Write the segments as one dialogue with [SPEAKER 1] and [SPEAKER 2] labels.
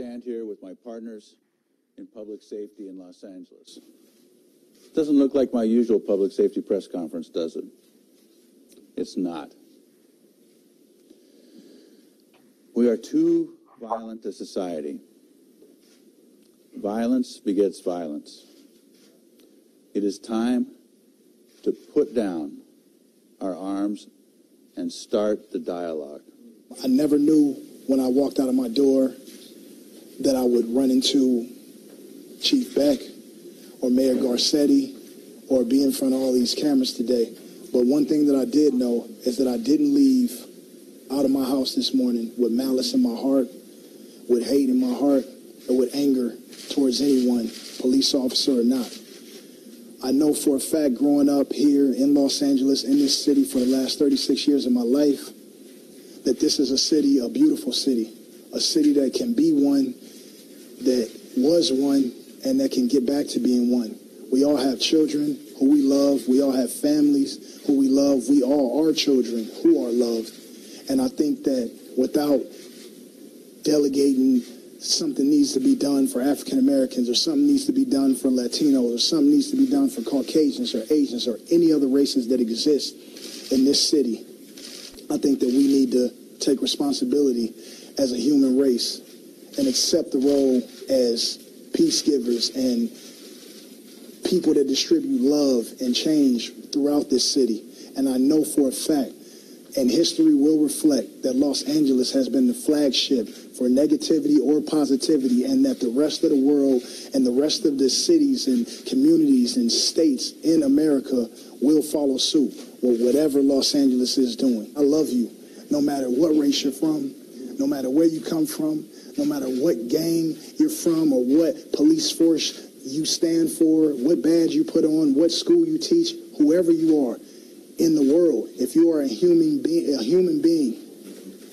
[SPEAKER 1] stand here with my partners in public safety in Los Angeles. Doesn't look like my usual public safety press conference, does it? It's not. We are too violent a society. Violence begets violence. It is time to put down our arms and start the dialogue.
[SPEAKER 2] I never knew when I walked out of my door that I would run into Chief Beck or Mayor Garcetti or be in front of all these cameras today. But one thing that I did know is that I didn't leave out of my house this morning with malice in my heart, with hate in my heart, or with anger towards anyone, police officer or not. I know for a fact growing up here in Los Angeles, in this city for the last 36 years of my life, that this is a city, a beautiful city, a city that can be one, that was one, and that can get back to being one. We all have children who we love. We all have families who we love. We all are children who are loved. And I think that without delegating something needs to be done for African Americans or something needs to be done for Latinos or something needs to be done for Caucasians or Asians or any other races that exist in this city. I think that we need to take responsibility as a human race and accept the role as peace givers and people that distribute love and change throughout this city. And I know for a fact, and history will reflect, that Los Angeles has been the flagship for negativity or positivity, and that the rest of the world and the rest of the cities and communities and states in America will follow suit with whatever Los Angeles is doing. I love you, no matter what race you're from, no matter where you come from, no matter what gang you're from or what police force you stand for, what badge you put on, what school you teach, whoever you are in the world, if you are a human being, a human being,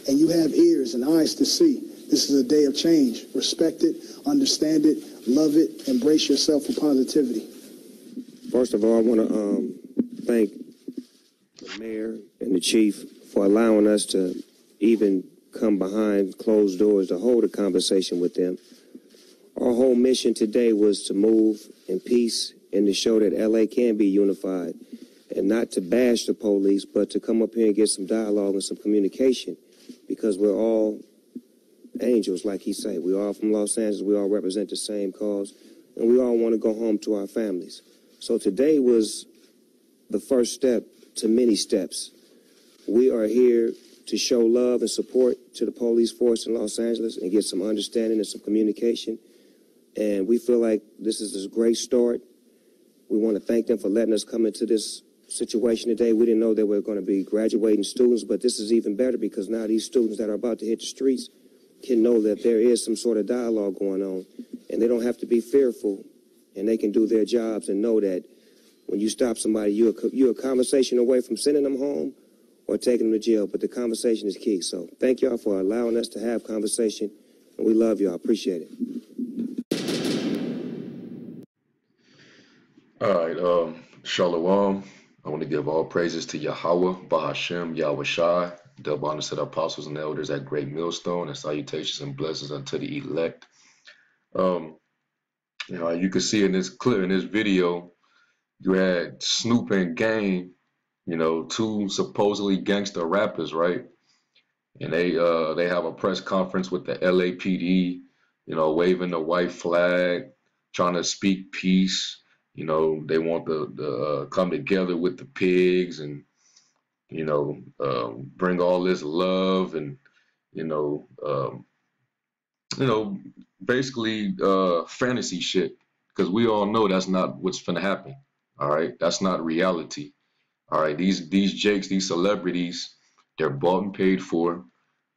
[SPEAKER 2] and you have ears and eyes to see, this is a day of change. Respect it, understand it, love it, embrace yourself for positivity.
[SPEAKER 3] First of all, I want to um, thank the mayor and the chief for allowing us to even come behind closed doors to hold a conversation with them. Our whole mission today was to move in peace and to show that LA can be unified and not to bash the police, but to come up here and get some dialogue and some communication because we're all angels, like he said. We all from Los Angeles. We all represent the same cause, and we all want to go home to our families. So today was the first step to many steps. We are here to show love and support to the police force in Los Angeles and get some understanding and some communication. And we feel like this is a great start. We want to thank them for letting us come into this situation today. We didn't know they were going to be graduating students, but this is even better because now these students that are about to hit the streets can know that there is some sort of dialogue going on and they don't have to be fearful and they can do their jobs and know that when you stop somebody, you're a, you're a conversation away from sending them home or taking them to jail, but the conversation is key. So thank y'all for allowing us to have conversation, and we love y'all. Appreciate it.
[SPEAKER 4] All right, um, Shalom. I want to give all praises to Yahweh, Bahashem, Yahawashi, double honors to the apostles and elders at Great Millstone, and salutations and blessings unto the elect. Um, you know, you can see in this clip, in this video, you had Snoop and Game, you know, two supposedly gangster rappers, right? And they uh they have a press conference with the LAPD, you know, waving the white flag, trying to speak peace you know, they want to, to uh, come together with the pigs and, you know, um, bring all this love and, you know, um, you know, basically uh, fantasy shit. Because we all know that's not what's to happen. All right, that's not reality. All right, these these jakes, these celebrities, they're bought and paid for.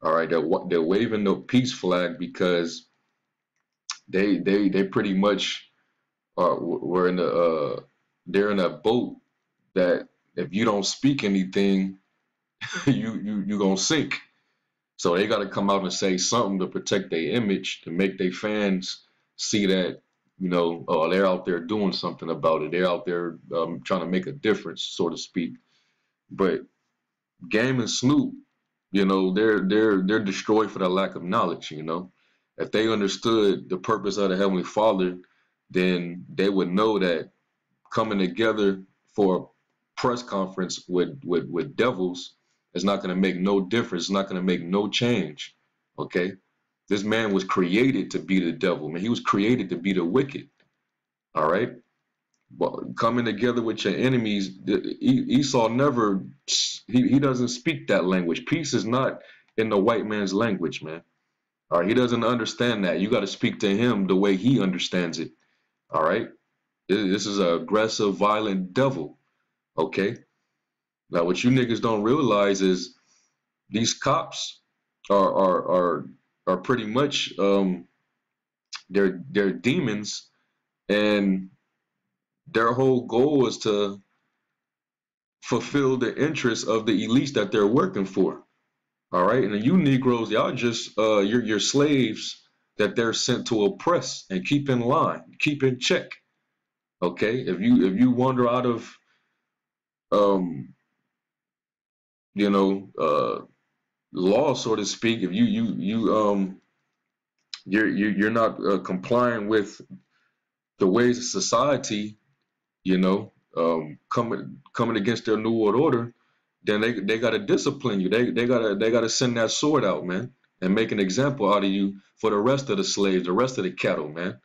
[SPEAKER 4] All right, they're they're waving the peace flag because they they they pretty much are we're in the uh, they're in a boat that if you don't speak anything, you you you gonna sink. So they got to come out and say something to protect their image, to make their fans see that you know oh they're out there doing something about it. They're out there um, trying to make a difference, so to speak. But Game and Snoop, you know, they're they're they're destroyed for the lack of knowledge. You know, if they understood the purpose of the Heavenly Father, then they would know that coming together for a press conference with with, with devils is not going to make no difference. It's not going to make no change. Okay, this man was created to be the devil. Man, he was created to be the wicked. All right. But coming together with your enemies, Esau never he, he doesn't speak that language. Peace is not in the white man's language, man. All right, he doesn't understand that. You got to speak to him the way he understands it. All right, this is an aggressive, violent devil. Okay. Now, what you niggas don't realize is these cops are are are are pretty much um they're they're demons, and their whole goal is to fulfill the interests of the elites that they're working for. All right, and you Negroes, y'all just uh, you're you're slaves that they're sent to oppress and keep in line, keep in check. Okay, if you if you wander out of um, you know, uh, law, so to speak, if you you you um, you're you're, you're not uh, complying with the ways of society, you know, um, coming coming against their new world order, then they they gotta discipline you. They they gotta they gotta send that sword out, man, and make an example out of you for the rest of the slaves, the rest of the cattle, man.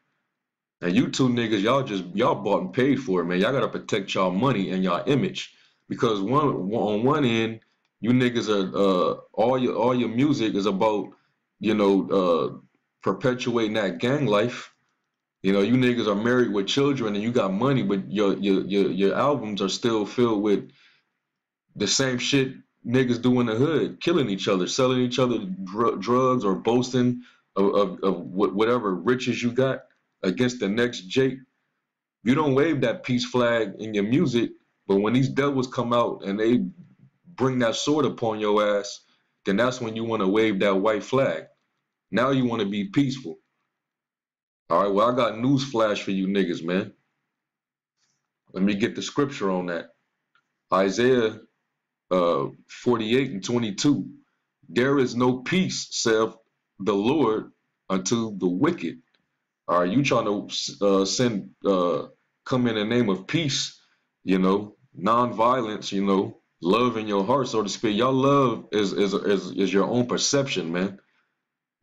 [SPEAKER 4] And you two niggas, y'all just y'all bought and paid for it, man. Y'all gotta protect y'all money and y'all image because one on one end, you niggas are uh all your all your music is about you know uh perpetuating that gang life you know, you niggas are married with children and you got money, but your your your your albums are still filled with the same shit niggas do in the hood, killing each other, selling each other dr- drugs or boasting of, of, of whatever riches you got against the next Jake. You don't wave that peace flag in your music, but when these devils come out and they bring that sword upon your ass, then that's when you want to wave that white flag. Now you want to be peaceful. All right, well, I got news flash for you niggas, man. Let me get the scripture on that. Isaiah uh, 48 and 22. There is no peace, saith the Lord, unto the wicked. All right, you trying to uh, send, uh, come in the name of peace, you know, non-violence, you know, love in your heart, so to speak. Y'all love is, is, is, is your own perception, man.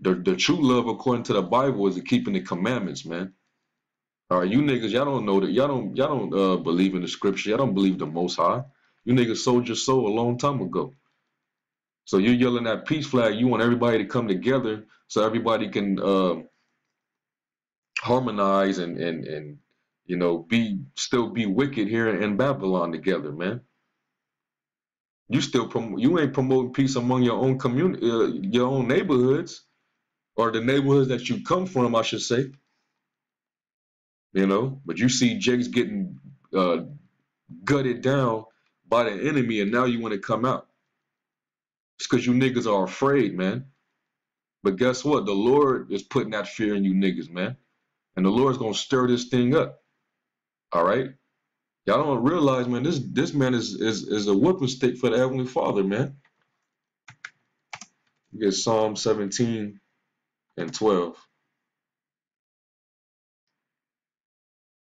[SPEAKER 4] The the true love according to the Bible is keeping the commandments, man. All right, you niggas, y'all don't know that. Y'all don't y'all don't uh, believe in the scripture. Y'all don't believe the Most High. You niggas sold your soul a long time ago. So you're yelling that peace flag. You want everybody to come together so everybody can uh, harmonize and and and you know be still be wicked here in Babylon together, man. You still prom- you ain't promoting peace among your own community, uh, your own neighborhoods or the neighborhoods that you come from, I should say. You know, but you see Jake's getting uh, gutted down by the enemy, and now you want to come out. It's because you niggas are afraid, man. But guess what? The Lord is putting that fear in you niggas, man. And the Lord's gonna stir this thing up. All right. Y'all don't realize, man, this this man is is is a whipping stick for the Heavenly Father, man. You get Psalm 17 and 12.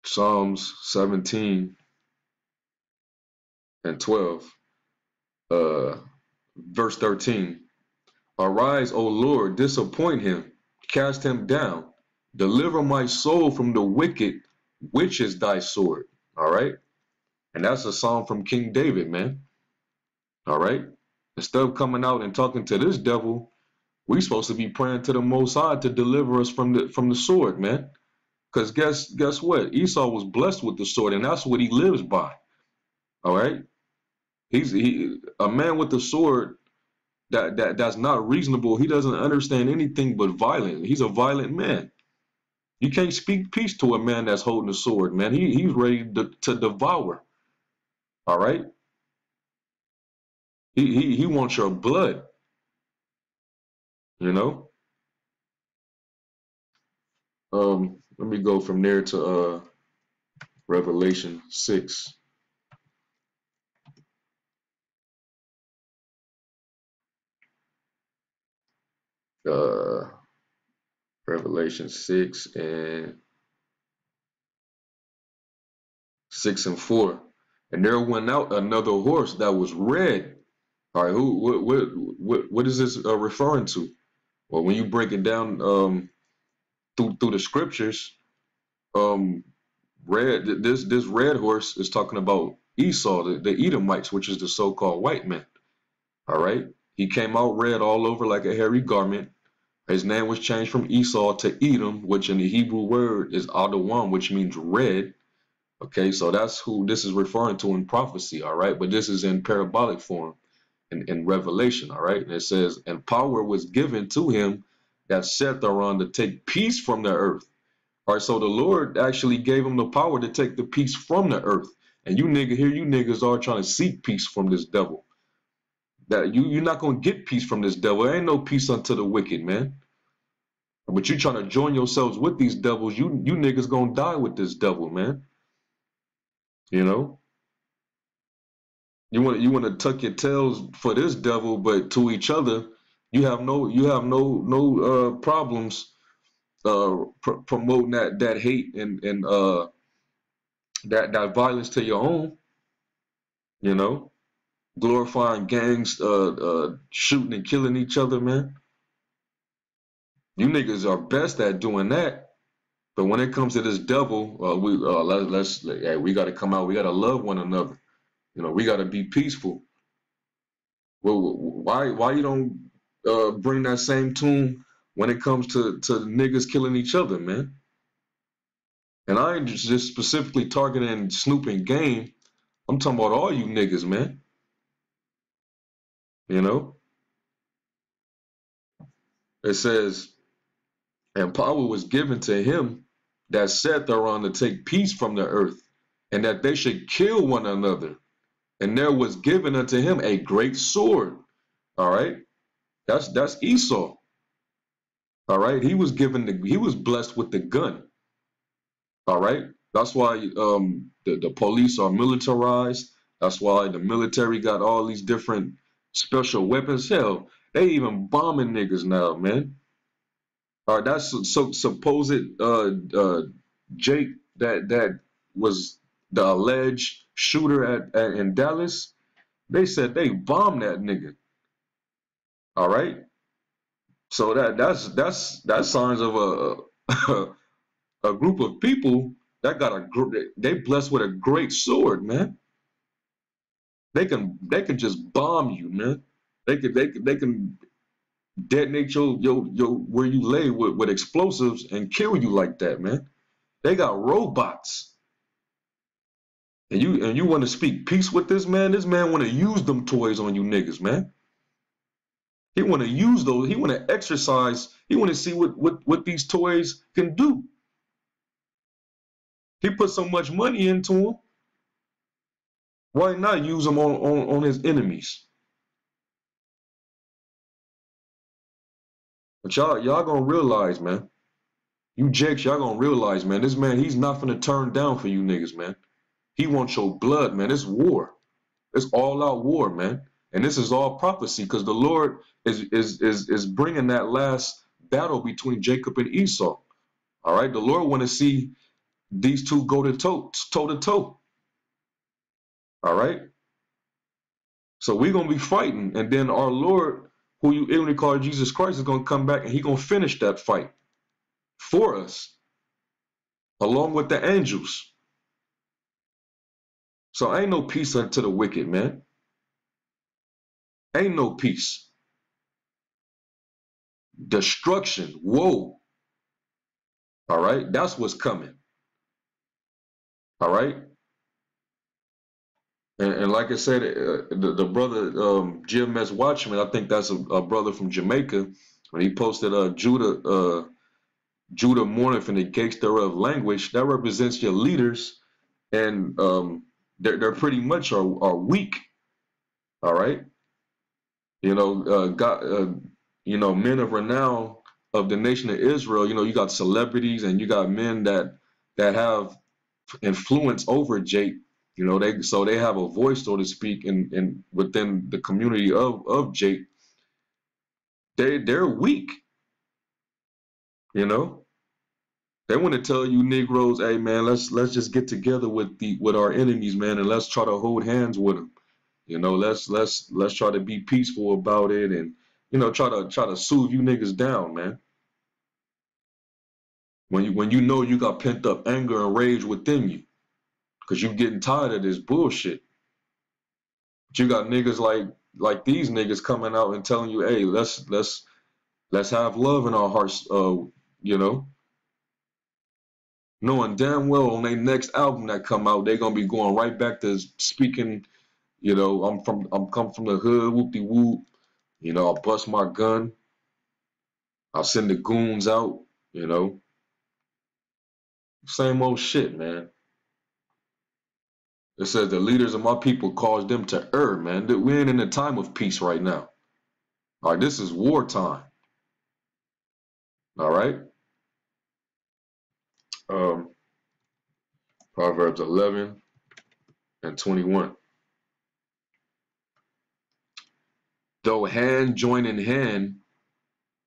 [SPEAKER 4] Psalms 17 and 12. Uh, verse 13. Arise, O Lord, disappoint him, cast him down, deliver my soul from the wicked, which is thy sword. All right. And that's a song from King David, man. All right. Instead of coming out and talking to this devil, we supposed to be praying to the Most High to deliver us from the from the sword, man. Because guess guess what? Esau was blessed with the sword, and that's what he lives by. All right. He's he a man with the sword that that that's not reasonable. He doesn't understand anything but violent. He's a violent man. You can't speak peace to a man that's holding a sword, man. He he's ready to, to devour. All right. He he he wants your blood. You know? Um, let me go from there to uh Revelation 6. Uh Revelation 6 and 6 and 4. And there went out another horse that was red. All right, who what what what, what is this uh, referring to? Well, when you break it down um through through the scriptures, um red this this red horse is talking about Esau, the, the Edomites, which is the so-called white man. All right. He came out red all over like a hairy garment. His name was changed from Esau to Edom, which in the Hebrew word is Adawam, which means red. Okay, so that's who this is referring to in prophecy, all right? But this is in parabolic form in, in Revelation, all right? And it says, and power was given to him that set thereon to take peace from the earth. All right, so the Lord actually gave him the power to take the peace from the earth. And you nigga here, you niggas are trying to seek peace from this devil. That you you're not gonna get peace from this devil. There ain't no peace unto the wicked, man. But you trying to join yourselves with these devils, you you niggas gonna die with this devil, man. You know? You want you want to tuck your tails for this devil, but to each other, you have no you have no no uh problems uh pr- promoting that that hate and and uh that that violence to your own, you know, glorifying gangs uh uh shooting and killing each other, man. You niggas are best at doing that. But when it comes to this devil, uh, we uh, let, let's hey, we got to come out. We got to love one another. You know, we got to be peaceful. Well, why why you don't uh, bring that same tune when it comes to to niggas killing each other, man? And I ain't just specifically targeting Snoop and Game. I'm talking about all you niggas, man. You know, it says, and power was given to him that sat thereon to take peace from the earth, and that they should kill one another. And there was given unto him a great sword. All right, that's that's Esau. All right, he was given the he was blessed with the gun. All right, that's why um the, the police are militarized. That's why the military got all these different special weapons. Hell, they even bombing niggas now, man. Right, that's so, supposed uh uh Jake that that was the alleged shooter at, at in Dallas. They said they bombed that nigga. All right, so that that's that's that's signs of a a group of people that got a they blessed with a great sword, man. They can they can just bomb you, man. They can they can they can detonate your your your where you lay with, with explosives and kill you like that, man. They got robots. And you and you want to speak peace with this man? This man want to use them toys on you niggas, man. He want to use those. He want to exercise. He want to see what what what these toys can do. He put so much money into them. Why not use them on on, on his enemies? But y'all y'all gonna realize, man. You jakes, y'all gonna realize, man. This man, he's not gonna turn down for you niggas, man. He wants your blood, man. It's war. It's all out war, man. And this is all prophecy because the Lord is is is is bringing that last battle between Jacob and Esau. All right, the Lord want to see these two go to toe, toe to toe. All right. So we're gonna be fighting, and then our Lord, who you ignorantly call Jesus Christ, is gonna come back and he gonna finish that fight for us, along with the angels. So ain't no peace unto the wicked, man. Ain't no peace. Destruction, woe. All right, that's what's coming. All right. And, and like I said, uh, the, the brother um, Jim S. Watchman, I think that's a, a brother from Jamaica. When he posted uh, Judah, uh, Judah mourning from the gates thereof language, that represents your leaders, and um, they're they're pretty much are are weak. All right. You know, uh, God, uh, you know, men of renown of the nation of Israel. You know, you got celebrities and you got men that that have influence over Jake. You know, they so they have a voice, so to speak, in in within the community of of Jake. They they're weak.
[SPEAKER 5] You know? They want to tell you Negroes, hey man, let's let's just get together with the with our enemies, man, and let's try to hold hands with them. You know, let's let's let's try to be peaceful about it, and you know, try to try to soothe you niggas down, man. When you when you know you got pent up anger and rage within you, cause you're getting tired of this bullshit. But you got niggas like like these niggas coming out and telling you, hey, let's let's let's have love in our hearts, uh, you know. Knowing damn well on their next album that come out, they're gonna be going right back to speaking, you know, I'm from I'm come from the hood, whoop de whoop, you know, I'll bust my gun, I'll send the goons out, you know. Same old shit, man. It says the leaders of my people caused them to err, man. That We ain't in a time of peace right now. All right, this is wartime. All right. Um, Proverbs 11 and 21. Though hand join in hand,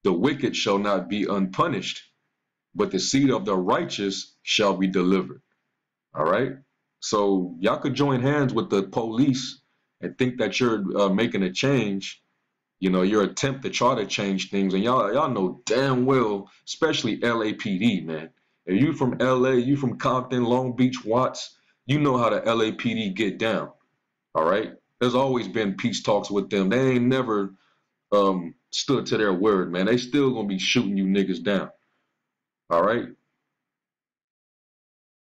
[SPEAKER 5] the wicked shall not be unpunished, but the seed of the righteous shall be delivered. All right. So y'all could join hands with the police and think that you're uh, making a change. You know, your attempt to try to change things, and y'all y'all know damn well, especially LAPD, man. If you from LA, you from Compton, Long Beach, Watts, you know how the LAPD get down. All right. There's always been peace talks with them. They ain't never um, stood to their word, man. They still gonna be shooting you niggas down. All right.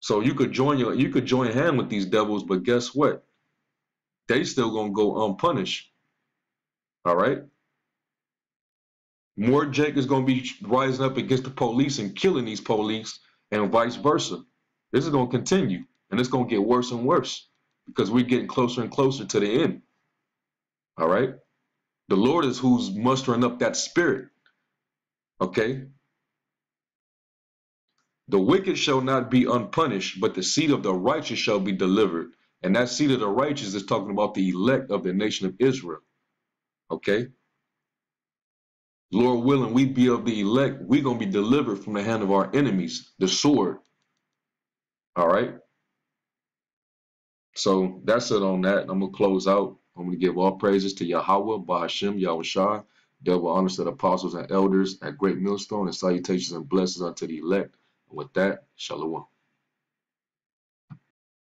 [SPEAKER 5] So you could join your you could join hand with these devils, but guess what? They still gonna go unpunished. All right. More Jake is gonna be rising up against the police and killing these police, and vice versa. This is gonna continue, and it's gonna get worse and worse because we're getting closer and closer to the end. All right. The Lord is who's mustering up that spirit. Okay. The wicked shall not be unpunished, but the seed of the righteous shall be delivered. And that seed of the righteous is talking about the elect of the nation of Israel. Okay? Lord willing, we be of the elect, we're going to be delivered from the hand of our enemies, the sword. All right? So that's it on that. I'm going to close out. I'm going to give all praises to Yahweh, Bahashim, Yahushua, double honors to the apostles and elders at Great Millstone, and salutations and blessings unto the elect. With that, shalom.